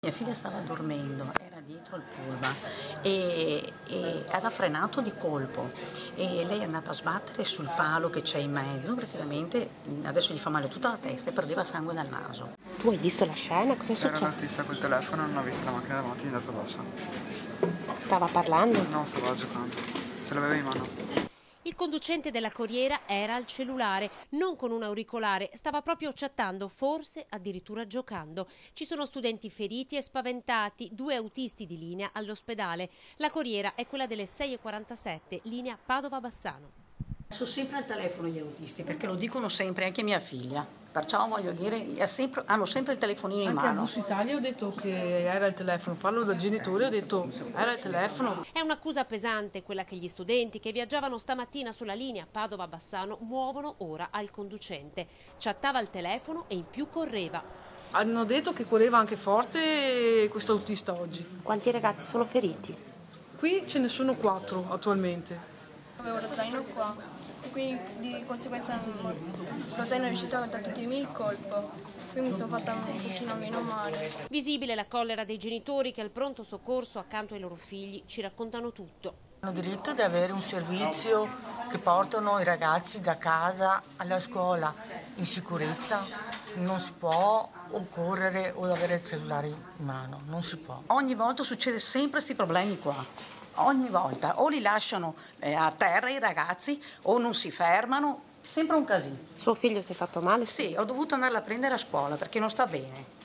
Mia figlia stava dormendo, era dietro il pullman e, e aveva frenato di colpo e lei è andata a sbattere sul palo che c'è in mezzo, praticamente adesso gli fa male tutta la testa e perdeva sangue dal naso. Tu hai visto la scena? Cosa è C'era successo? l'artista col telefono, non ha visto la macchina davanti, è andato addosso. Stava parlando? No, stava giocando. Ce l'aveva in mano. Conducente della corriera era al cellulare, non con un auricolare, stava proprio chattando, forse addirittura giocando. Ci sono studenti feriti e spaventati, due autisti di linea all'ospedale. La corriera è quella delle 6.47, linea Padova-Bassano. Sono sempre al telefono gli autisti perché lo dicono sempre anche mia figlia, perciò voglio dire, sempre- hanno sempre il telefonino in Anche a mano. Bus Italia ho detto che era il telefono, parlo da genitore, ho detto era il telefono. È un'accusa pesante quella che gli studenti che viaggiavano stamattina sulla linea Padova-Bassano muovono ora al conducente. Chattava al telefono e in più correva. Hanno detto che correva anche forte questo autista oggi. Quanti ragazzi sono feriti? Qui ce ne sono quattro attualmente. Avevo lo zaino qua e quindi di conseguenza non- lo zaino è riuscito a mettere tutti il colpo. Qui mi sono fatta un pochino meno male. Visibile la collera dei genitori che al pronto soccorso accanto ai loro figli ci raccontano tutto. Hanno diritto di avere un servizio che portano i ragazzi da casa alla scuola in sicurezza. Non si può occorrere o avere il cellulare in mano, non si può. Ogni volta succede sempre questi problemi qua. Ogni volta, o li lasciano eh, a terra i ragazzi o non si fermano, sempre un casino. Suo figlio si è fatto male? Sì, ho dovuto andarla a prendere a scuola perché non sta bene.